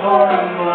heart of